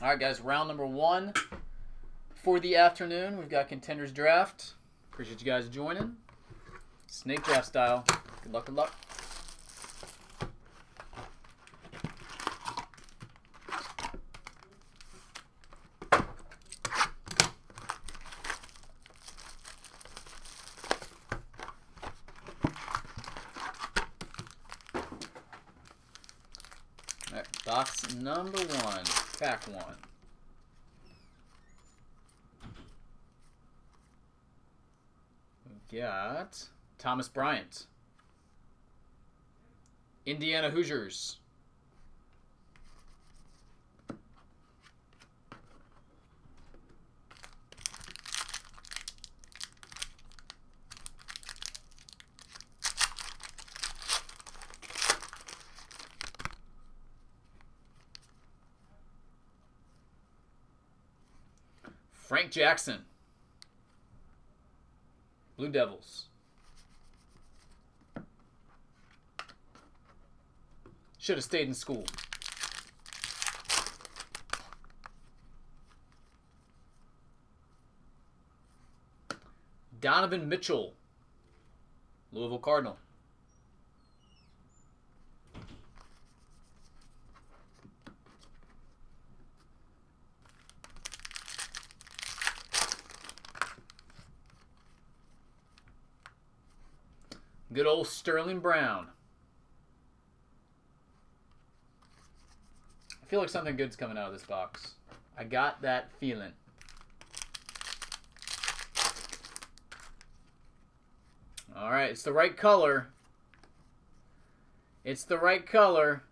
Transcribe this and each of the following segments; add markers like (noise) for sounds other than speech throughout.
All right, guys, round number one for the afternoon. We've got contenders draft. Appreciate you guys joining. Snake draft style. Good luck, good luck. All right, box number one, pack one. We got Thomas Bryant, Indiana Hoosiers. Frank Jackson. Blue Devils. Should have stayed in school. Donovan Mitchell. Louisville Cardinal. Good old Sterling Brown. I feel like something good's coming out of this box. I got that feeling. All right, it's the right color. It's the right color.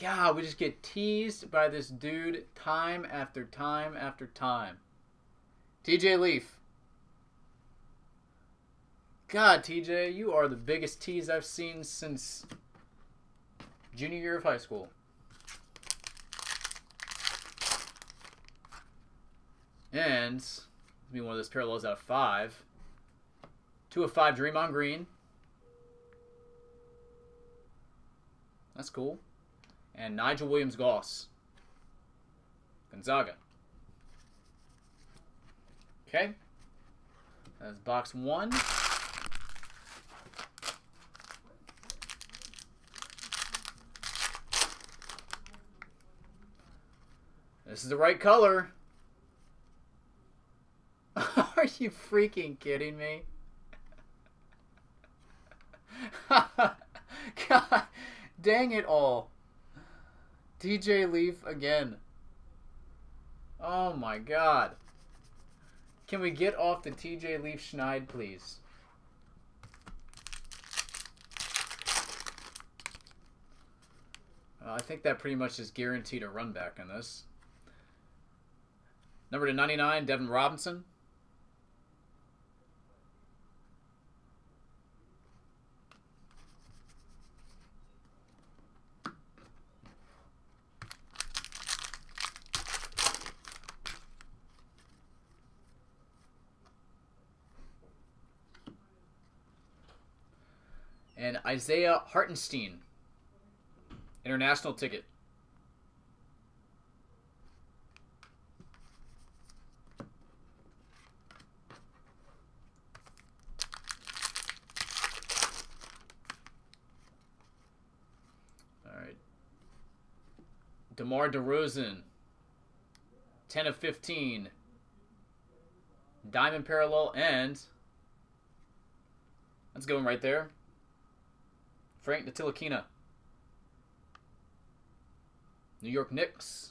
God, we just get teased by this dude time after time after time. TJ Leaf. God, TJ, you are the biggest tease I've seen since junior year of high school. And let be one of those parallels out of five. Two of five, Draymond Green. That's cool. And Nigel Williams Goss. Gonzaga. Okay. That's box one. This is the right color. (laughs) Are you freaking kidding me? (laughs) God, dang it all. TJ Leaf again. Oh my god. Can we get off the TJ Leaf Schneid, please? Uh, I think that pretty much is guaranteed a run back in this. Number to 99, Devin Robinson. And Isaiah Hartenstein. International ticket. DeMar DeRozan, 10 of 15. Diamond Parallel, and that's going right there. Frank Ntilikina. New York Knicks.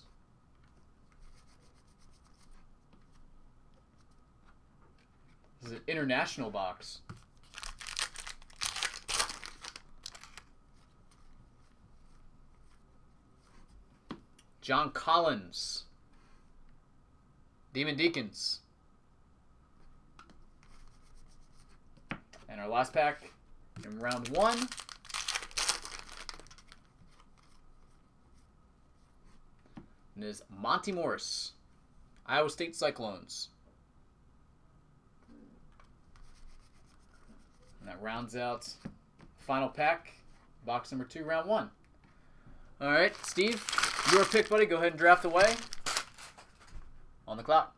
This is an international box. John Collins. Demon Deacons. And our last pack in round one. And is Monty Morris. Iowa State Cyclones. And that rounds out final pack, box number two, round one. All right, Steve, Your pick, buddy. Go ahead and draft away. On the clock.